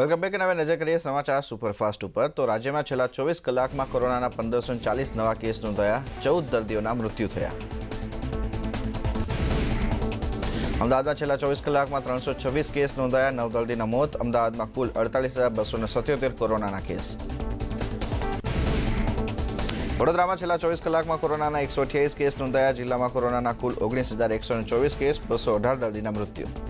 Welcome back અને હવે નજર કરીએ સમાચાર સુપરફાસ્ટ ઉપર તો રાજ્યમાં છેલ્લા ચોવીસ કલાકમાં કોરોનાના પંદરસો ચાલીસ નવા કેસ નોંધાયા ચૌદ દર્દીઓના મૃત્યુ થયા અમદાવાદમાં છેલ્લા ચોવીસ કલાકમાં ત્રણસો છવ્વીસ કેસ નોંધાયા નવ દર્દીના મોત અમદાવાદમાં કુલ અડતાલીસ હજાર બસો સત્યોતેર કોરોનાના કેસ વડોદરામાં છેલ્લા ચોવીસ કલાકમાં કોરોનાના એકસો અઠ્યાવીસ કેસ નોંધાયા જિલ્લામાં કોરોનાના કુલ ઓગણીસ હજાર એકસો ચોવીસ કેસ બસો અઢાર દર્દીના મૃત્યુ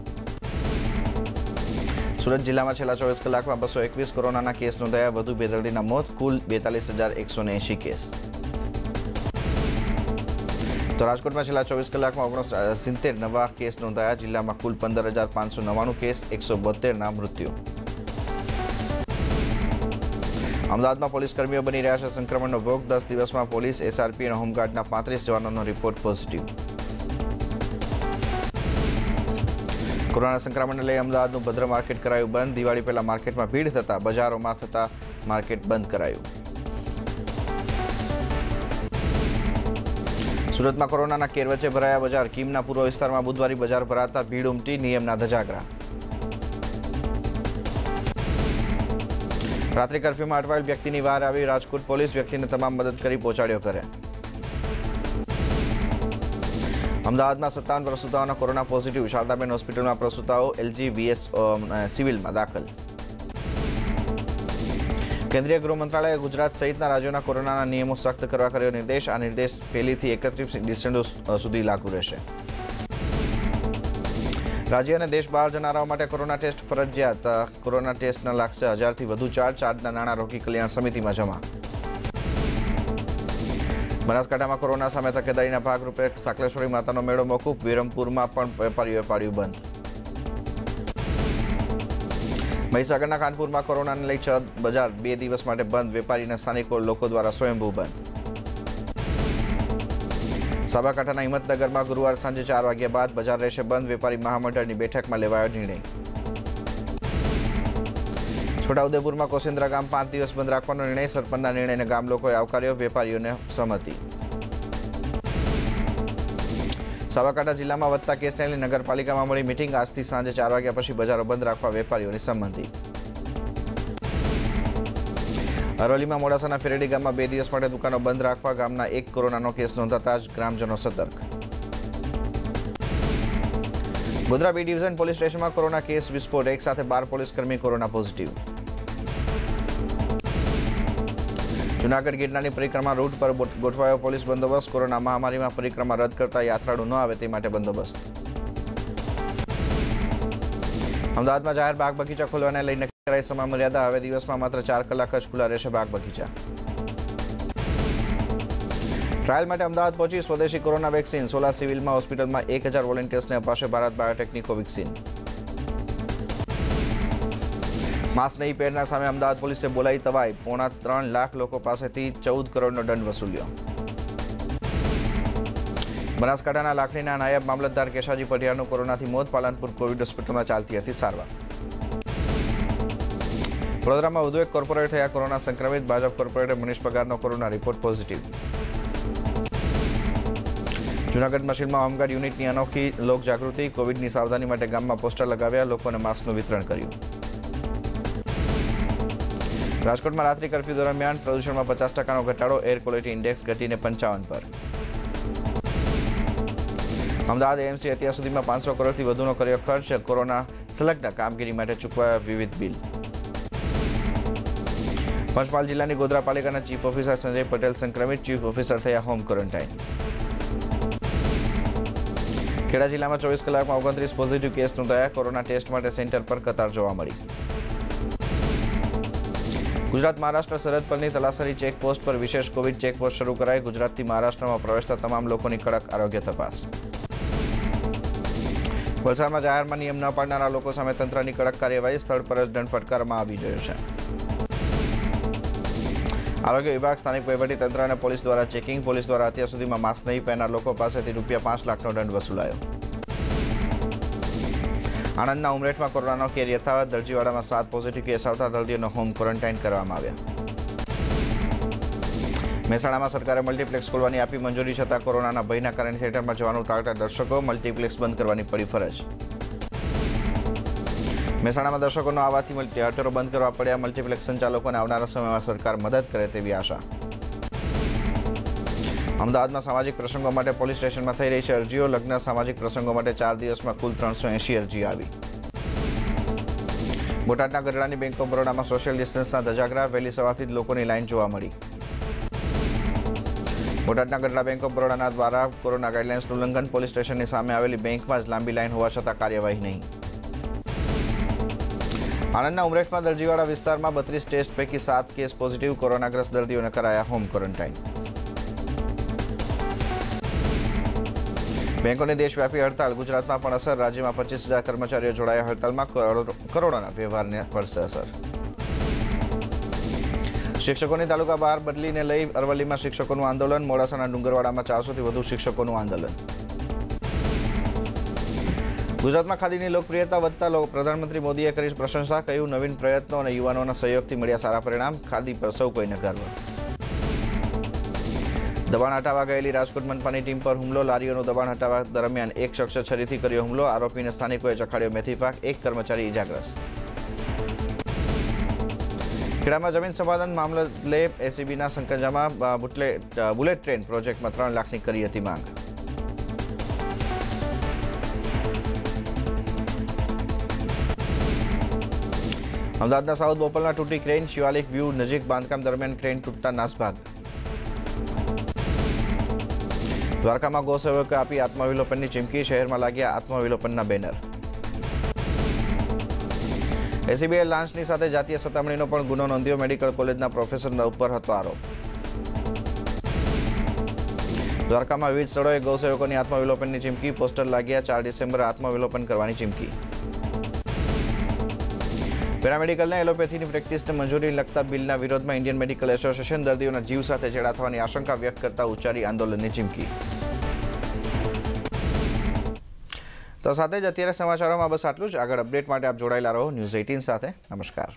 સુરત જિલ્લામાં છેલ્લા ચોવીસ કલાકમાં બસો એકવીસ કોરોનાના કેસ નોંધાયા વધુ બે દર્દીના મોત કુલ બેતાલીસ હજાર એકસો એંશી કેસ તો રાજકોટમાં છેલ્લા ચોવીસ કલાકમાં ઓગણસ સિત્તેર નવા કેસ નોંધાયા જિલ્લામાં કુલ પંદર હજાર પાંચસો નવ્વાણું કેસ એકસો બોતેરના મૃત્યુ અમદાવાદમાં પોલીસ કર્મીઓ બની રહ્યા છે સંક્રમણનો ભોગ દસ દિવસમાં પોલીસ એસઆરપી અને હોમગાર્ડના પાંત્રીસ જવાનોનો રિપોર્ટ પોઝિટિવ કોરોના સંક્રમણને લઈ અમદાવાદનું ભદ્ર માર્કેટ કરાયું બંધ. દિવાળી પહેલા માર્કેટમાં ભીડ થતા બજારોમાં થતા માર્કેટ બંધ કરાયું. સુરતમાં કોરોનાના કેર વચ્ચે ભરાયા બજાર. કીમના પૂર્વ વિસ્તારમાં બુધવારી બજાર ભરાતા ભીડ ઉમટી, નિયમના ધજાગરા. રાત્રિ કરફ્યુમાં અટવાયેલ વ્યક્તિની વાર આવી. રાજકોટ પોલીસ વ્યક્તિને તમામ મદદ કરી પહોંચાડ્યો કરે અમદાવાદમાં સત્તાવન પ્રસૂતાઓના કોરોના પોઝિટિવ, શારદાબેન હોસ્પિટલમાં પ્રસૂતાઓ, એલજી, વીએસ સિવિલમાં દાખલ. કેન્દ્રીય ગૃહ મંત્રાલયે ગુજરાત સહિતના રાજ્યોના કોરોનાના નિયમો સખ્ત કરવા કર્યો નિર્દેશ. આ નિર્દેશ પહેલીથી એકત્રીસ ડિસેમ્બર સુધી લાગુ રહેશે. રાજ્ય અને દેશ બહાર જનારાઓ માટે કોરોના ટેસ્ટ ફરજિયાત. કોરોના ટેસ્ટના લાગશે હજારથી વધુ ચાર્જ ચાર્જના નાણાં રોકી કલ્યાણ સમિતિમાં જમા. બનાસકાંઠામાં કોરોના સામે તકેદારીના ભાગરૂપે સાકલેશ્વરી માતાનો મેળો મોકૂફ વિરમપુરમાં પણ વેપારીઓએ પાડ્યું બંધ મહીસાગરના કાનપુરમાં કોરોનાને લઈ છ બજાર બે દિવસ માટે બંધ વેપારીના સ્થાનિકો લોકો દ્વારા સ્વયંભૂ બંધ સાબરકાંઠાના હિંમતનગરમાં ગુરુવાર સાંજે ચાર વાગ્યા બાદ બજાર રહેશે બંધ વેપારી મહામંડળની બેઠકમાં લેવાયો નિર્ણય છોટાઉદેપુરમાં કોસેન્દ્રા ગામ પાંચ દિવસ બંધ રાખવાનો નિર્ણય સરપંચના નિર્ણયને ગામ લોકોએ આવકાર્યો વેપારીઓને સહમતિ સાબરકાંઠા જિલ્લામાં વધતા કેસને લઈને નગરપાલિકામાં મળી મિટિંગ આજથી સાંજે ચાર વાગ્યા પછી બજારો બંધ રાખવા વેપારીઓની સંમતિ અરોલીમાં મોડાસાના ફેરેડી ગામમાં બે દિવસ માટે દુકાનો બંધ રાખવા ગામના એક કોરોનાનો કેસ નોંધાતા જ ગ્રામજનો સતર્ક ગોધરા બી ડિવિઝન પોલીસ સ્ટેશનમાં કોરોના કેસ વિસ્ફોટ એક સાથે બાર પોલીસકર્મી કોરોના પોઝિટિવ જુનાગઢ ગિરનારની પરિક્રમા રૂટ પર ગોઠવાયો પોલીસ બંદોબસ્ત કોરોના મહામારીમાં પરિક્રમા રદ કરતા યાત્રાળુ ન આવે તે માટે બંદોબસ્ત અમદાવાદમાં જાહેર બાગ બગીચા ખોલવાને લઈને કરાઈ સમય મર્યાદા હવે દિવસમાં માત્ર ચાર કલાક જ ખુલ્લા રહેશે બાગ બગીચા ટ્રાયલ માટે અમદાવાદ પહોંચી સ્વદેશી કોરોના વેક્સિન સોલા સિવિલમાં હોસ્પિટલમાં એક હજાર વોલેન્ટિયર્સને અપાશે ભારત બાયોટેકની કોવેક્સિન માસ્ક નહીં પહેરના સામે અમદાવાદ પોલીસે બોલાવી તવાઈ પોણા ત્રણ લાખ લોકો પાસેથી ચૌદ કરોડનો દંડ વસૂલ્યો બનાસકાંઠાના લાખણીના નાયબ મામલતદાર કેશાજી પઢિયારનું કોરોનાથી મોત પાલનપુર કોવિડ હોસ્પિટલમાં ચાલતી હતી સારવાર વડોદરામાં વધુ એક કોર્પોરેટ થયા કોરોના સંક્રમિત ભાજપ કોર્પોરેટર મનીષ પગારનો કોરોના રિપોર્ટ પોઝિટિવ જૂનાગઢ મશીનમાં હોમગાર્ડ યુનિટની અનોખી લોક જાગૃતિ કોવિડની સાવધાની માટે ગામમાં પોસ્ટર લગાવ્યા લોકોને માસ્કનું વિતરણ કર્યું રાજકોટમાં રાત્રિ કર્ફ્યુ દરમિયાન પ્રદૂષણમાં પચાસ ટકાનો ઘટાડો એર ક્વોલિટી ઇન્ડેક્સ ઘટીને પંચાવન પર અમદાવાદ એએમસી અત્યાર સુધીમાં પાંચસો કરોડથી વધુનો કર્યો ખર્ચ કોરોના સંલગ્ન કામગીરી માટે ચૂકવાયા વિવિધ બિલ પંચમહાલ જિલ્લાની ગોધરા પાલિકાના ચીફ ઓફિસર સંજય પટેલ સંક્રમિત ચીફ ઓફિસર થયા હોમ ક્વોરન્ટાઇન ખેડા જિલ્લામાં ચોવીસ કલાકમાં ઓગણત્રીસ પોઝિટિવ કેસ નોંધાયા કોરોના ટેસ્ટ માટે સેન્ટર પર કતાર જોવા મળી. ગુજરાત મહારાષ્ટ્ર સરહદ પરની તલાસરી ચેકપોસ્ટ પર વિશેષ કોવિડ ચેકપોસ્ટ શરૂ કરાઈ. ગુજરાતથી મહારાષ્ટ્રમાં પ્રવેશતા તમામ લોકોની કડક આરોગ્ય તપાસ. વલસાડમાં જાહેરમાં નિયમ ન પાડનારા લોકો સામે તંત્રની કડક કાર્યવાહી સ્થળ પર જ દંડ ફટકારવામાં આવી રહ્યો છે. આરોગ્ય વિભાગ સ્થાનિક તંત્ર અને પોલીસ દ્વારા ચેકિંગ પોલીસ દ્વારા અત્યાર સુધીમાં માસ્ક નહીં પહેરનાર લોકો પાસેથી રૂપિયા પાંચ લાખનો દંડ વસૂલાયો આણંદના ઉમરેઠમાં કોરોનાનો કેર યથાવત દરજીવાડામાં સાત પોઝિટિવ કેસ આવતા દર્દીઓને હોમ ક્વોરન્ટાઇન કરવામાં આવ્યા મહેસાણામાં સરકારે મલ્ટીપ્લેક્સ ખોલવાની આપી મંજૂરી છતાં કોરોનાના ભયના કારણે થિયેટરમાં જવાનું ટાળતા દર્શકો મલ્ટીપ્લેક્સ બંધ કરવાની પડી ફરજ મહેસાણામાં દર્શકોનો આવવાથી મલ્ટી થિયેટરો બંધ કરવા પડ્યા મલ્ટીપ્લેક્સ સંચાલકોને આવનારા સમયમાં સરકાર મદદ કરે તેવી આશા અમદાવાદમાં સામાજિક પ્રસંગો માટે પોલીસ સ્ટેશનમાં થઈ રહી છે અરજીઓ લગ્ન સામાજિક પ્રસંગો માટે ચાર દિવસમાં કુલ ત્રણસો એંશી અરજી આવી બોટાદના ગઢડાની બેંક ઓફ બરોડામાં સોશિયલ ડિસ્ટન્સના ધજાગરા વહેલી સવારથી જ લોકોની લાઈન જોવા મળી બોટાદના ગઢડા બેંક ઓફ બરોડાના દ્વારા કોરોના ગાઈડલાઇન્સનું ઉલ્લંઘન પોલીસ સ્ટેશનની સામે આવેલી બેંકમાં જ લાંબી લાઈન હોવા છતાં કાર્યવાહી નહીં આણંદના ઉમરેઠમાં દરજીવાડા વિસ્તારમાં બત્રીસ ટેસ્ટ પૈકી સાત કેસ પોઝિટિવ કોરોનાગ્રસ્ત દર્દીઓને કરાયા હોમ ક્વોરન્ટાઇન બેંકોની દેશવ્યાપી હડતાલ ગુજરાતમાં પણ અસર રાજ્યમાં પચીસ હજાર કર્મચારીઓ જોડાયા હડતાલમાં કરોડો- કરોડોના વ્યવહારને પડશે અસર શિક્ષકોની તાલુકા બહાર બદલીને લઈ અરવલ્લીમાં શિક્ષકોનું આંદોલન મોડાસાના ડુંગરવાડામાં ચારસોથી વધુ શિક્ષકોનું આંદોલન ગુજરાતમાં ખાદીની લોકપ્રિયતા વધતા પ્રધાનમંત્રી મોદીએ કરી પ્રશંસા કહ્યું નવીન પ્રયત્નો અને યુવાનોના સહયોગથી મળ્યા સારા પરિણામ? ખાદી પર સૌ કોઈને ગર્વ? દબાણ હટાવવા ગયેલી રાજકોટ મનપાની ટીમ પર હુમલો, લારીઓનું દબાણ હટાવવા દરમિયાન એક શખ્સે છરીથી કર્યો હુમલો, આરોપીને સ્થાનિકોએ ચખાડ્યો મેથી પાક, એક કર્મચારી ઇજાગ્રસ્ત ખેડામાં જમીન સંપાદન મામલે એસીબીના સંકજામાં બુલેટ ટ્રેન પ્રોજેક્ટમાં ત્રણ લાખની કરી હતી માંગ. અમદાવાદના સાઉથ બોપલના તૂટી ક્રેન શિવાલિક વ્યૂ નજીક બાંધકામ દરમિયાન ક્રેન તૂટતા નાસભાગ દ્વારકામાં ગૌસેવકે આપી આત્મવિલોપનની ચીમકી શહેરમાં લાગ્યા આત્મવિલોપનના બેનર એસીબીએ લાંચની સાથે જાતીય સતામણીનો પણ ગુનો નોંધ્યો મેડિકલ કોલેજના પ્રોફેસરના ઉપર હતો આરોપ દ્વારકામાં વિવિધ સ્થળોએ ગૌસેવકોની આત્મવિલોપનની ચીમકી પોસ્ટર લાગ્યા ચાર ડિસેમ્બરે આત્મવિલોપન કરવાની ચીમકી પેરામેડિકલને એલોપેથીની પ્રેક્ટિસને મંજૂરી લગતા બિલના વિરોધમાં ઇન્ડિયન મેડિકલ એસોસિએશન દર્દીઓના જીવ સાથે ચેડા થવાની આશંકા વ્યક્ત કરતા ઉચ્ચારી આંદોલનની ચીમકી તો સાથે જ અત્યારે સમાચારોમાં બસ આટલું જ આગળ અપડેટ માટે આપ જોડાયેલા રહો ન્યૂઝ એઇટીન સાથે નમસ્કાર